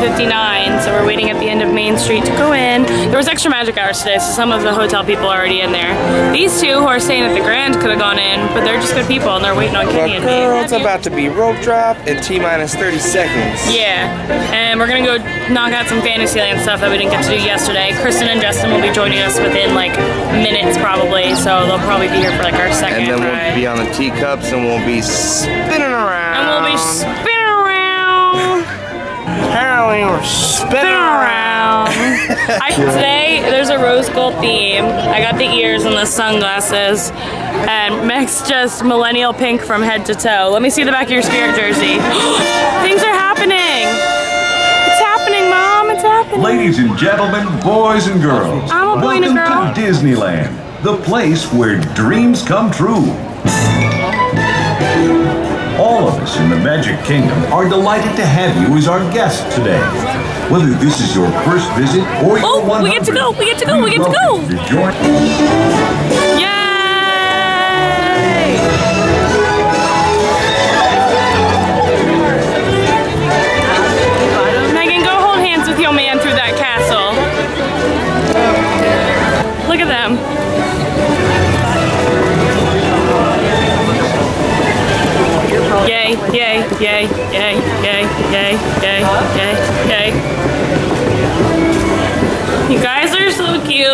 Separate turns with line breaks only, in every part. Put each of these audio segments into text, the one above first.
11.59, so we're waiting at the end of Main Street to go in. There was extra magic hours today, so some of the hotel people are already in there. These two who are staying at the Grand could have gone in, but they're just good people and they're waiting on Kenny and me.
Girl, it's about to be rope drop in T minus 30 seconds.
Yeah, and we're gonna go knock out some Fantasyland stuff that we didn't get to do yesterday. Kristen and Justin will be joining us within like minutes probably, so they'll probably be here for like our second
And then
ride.
we'll be on the teacups and we'll be spinning around.
and we'll be spinning around.
Apparently we're spinning
around. I, today there's a rose gold theme. I got the ears and the sunglasses, and Meg's just millennial pink from head to toe. Let me see the back of your spirit jersey. Things are happening. It's happening, Mom. It's happening.
Ladies and gentlemen, boys and girls,
I'm a boy and a
welcome to Disneyland, the place where dreams come true. All of us in the Magic Kingdom are delighted to have you as our guest today. Whether this is your first visit or your
Oh,
100th,
we get to go, we get to go, we get to go.
To join
cute.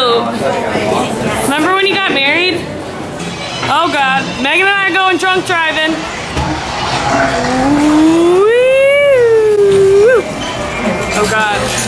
Remember when you got married? Oh god, Megan and I are going drunk driving. Oh god.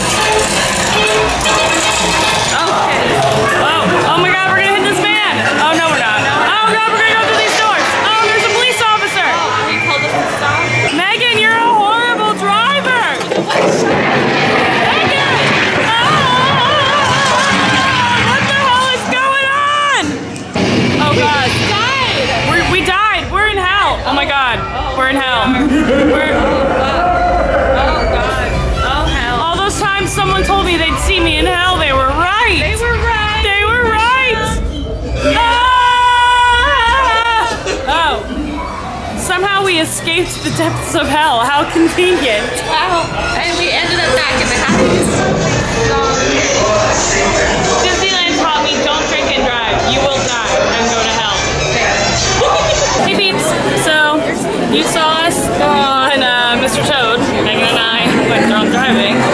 We're in hell. We're. Oh god. Oh hell. All those times someone told me they'd see me in hell, they were right. They were right. They were right. Ah! Oh. Somehow we escaped the depths of hell. How convenient.
Wow. And we ended up back in the house.
Disneyland taught me don't drink and drive. You will die and go to hell. hey peeps. So you saw us on uh, Mr. Toad. Megan and I went drunk driving.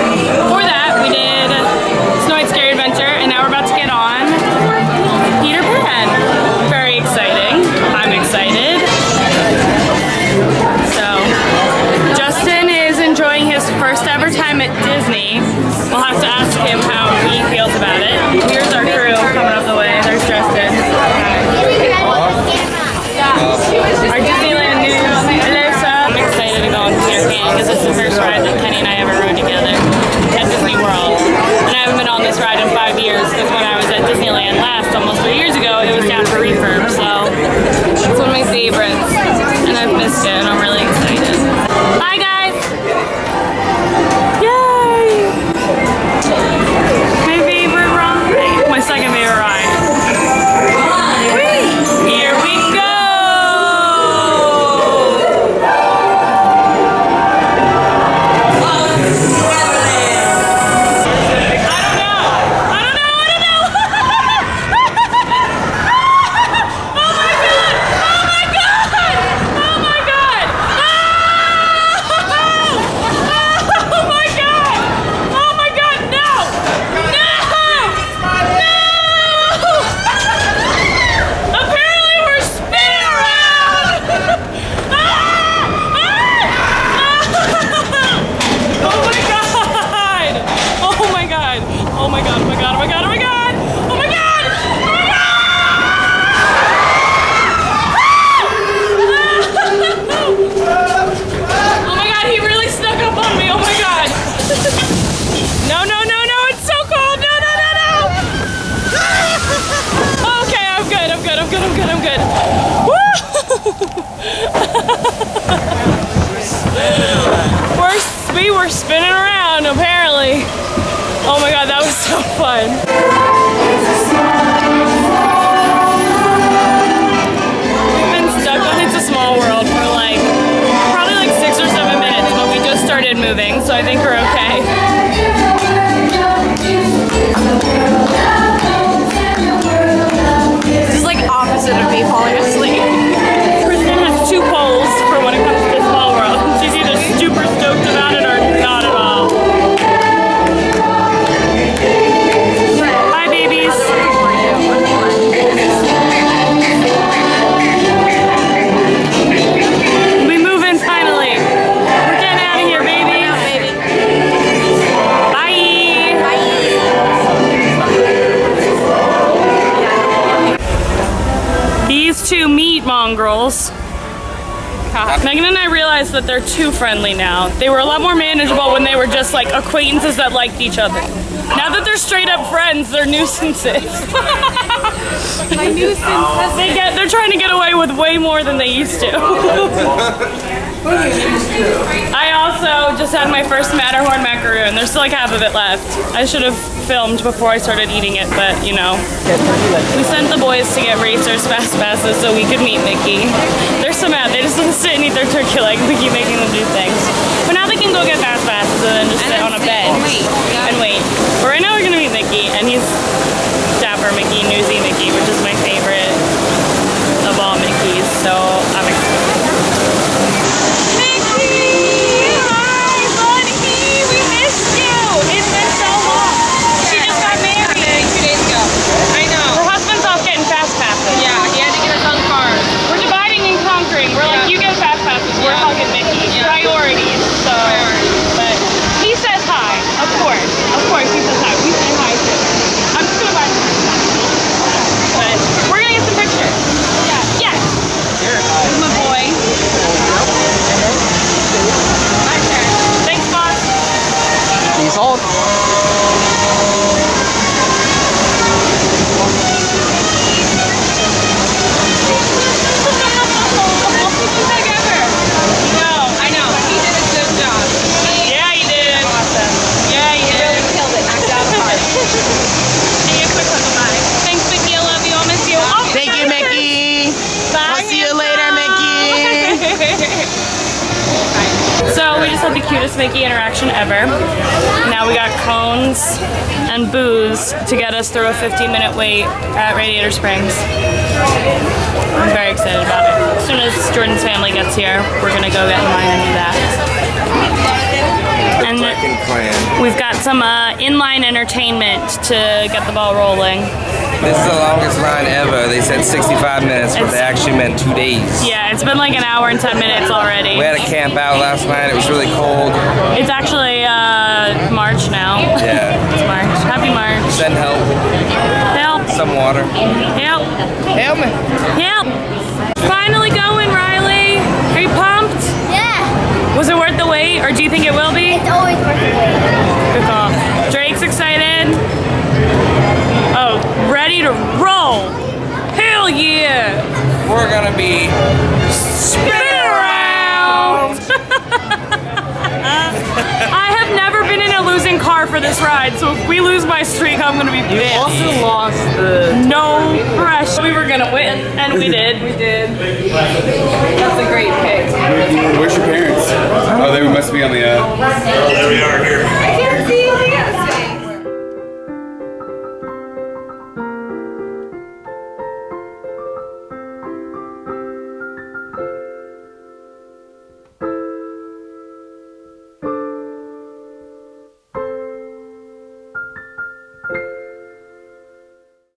Were spinning around apparently. Oh my god, that was so fun. We've been stuck on It's mongrels. Megan and I realized that they're too friendly now. They were a lot more manageable when they were just like acquaintances that liked each other. Now that they're straight up friends, they're nuisances.
My nuisance has
they get they're trying to get away with way more than they used to. I also just had my first Matterhorn macaroon. There's still like half of it left. I should have filmed before I started eating it, but you know. We sent the boys to get racers fast passes so we could meet Mickey. They're so mad. They just want to sit and eat their turkey leg. We keep making them do things. But now they can go get fast passes and then just sit on a bed and wait. But right now we're gonna meet Mickey, and he's Dapper Mickey, Newsy Mickey, which is my favorite of all Mickeys. So I'm excited. Mickey! Hi, buddy! We missed you! It's been so long. She just got married.
two days ago. I know.
Her husband's off getting fast passes.
Yeah, he had to get his own car.
We're dividing and conquering. We're like,
Yeah.
you get fast passes. We're
Yeah.
hugging Mickey.
Yeah.
Priorities. So,
Priorities.
but he says hi. Of course. Of course he says hi. We say hi too. I'm just gonna buy some. But we're gonna get some pictures. Yeah. Yes.
This is my boy. My turn.
Thanks, boss.
He's all.
No.
I know. He did a good job. He
Yeah, you did. Awesome. Yeah, you did.
really killed it. Knocked it out of the park.
Hey, a quick one. Bye. Thanks, Mickey. I love you. I'll miss you. Oh,
Thank you, Mickey.
Bye.
I'll see you later, Mickey.
So we just had the cutest Mickey interaction ever. Now we got cones and booze to get us through a 15 minute wait at Radiator Springs. I'm very excited about it. As soon as Jordan's family gets here, we're gonna go get in line and do that. And
Second plan.
we've got some uh, inline entertainment to get the ball rolling.
This is the longest line ever. They said 65 minutes, but
It's-
they actually meant two days.
Yeah, it's been like an hour and 10 minutes already.
We had a camp out last night. It was really cold.
It's actually uh, March now.
Yeah.
It's March. Happy March.
Send help.
Help.
Some water.
Help.
Help me.
Help! Finally going, Riley. Are you pumped?
Yeah,
Was it worth the wait, or do you think it will be?
it's always worth the wait.
Drake's excited. Oh, ready to roll. Hell yeah!
We're gonna be
Spin for this ride, so if we lose my streak, I'm gonna be pissed.
also lost the.
No pressure. We were gonna win, and we did. We did.
That's a great pick.
Where's your parents? Oh, they must be on the. Uh...
I can't